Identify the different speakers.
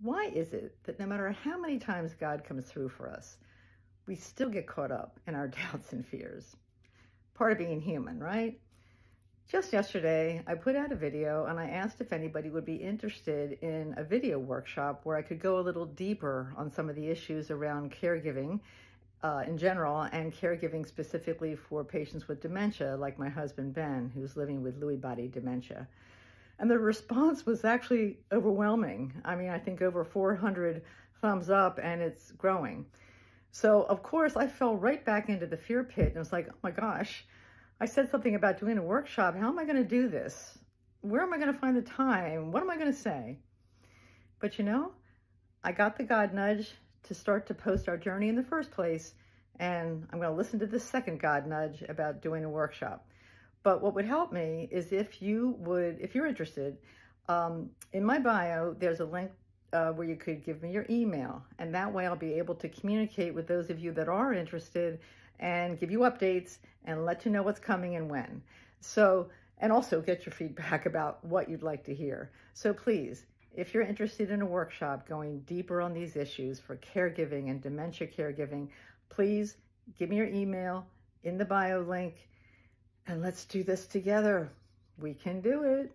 Speaker 1: Why is it that no matter how many times God comes through for us, we still get caught up in our doubts and fears? Part of being human, right? Just yesterday, I put out a video and I asked if anybody would be interested in a video workshop where I could go a little deeper on some of the issues around caregiving uh, in general and caregiving specifically for patients with dementia, like my husband Ben, who's living with Lewy body dementia. And the response was actually overwhelming. I mean, I think over 400 thumbs up and it's growing. So, of course, I fell right back into the fear pit and was like, oh my gosh, I said something about doing a workshop. How am I going to do this? Where am I going to find the time? What am I going to say? But you know, I got the God nudge to start to post our journey in the first place. And I'm going to listen to the second God nudge about doing a workshop. But what would help me is if you would, if you're interested, um, in my bio, there's a link uh, where you could give me your email. And that way I'll be able to communicate with those of you that are interested and give you updates and let you know what's coming and when. So, and also get your feedback about what you'd like to hear. So please, if you're interested in a workshop going deeper on these issues for caregiving and dementia caregiving, please give me your email in the bio link and let's do this together. We can do it.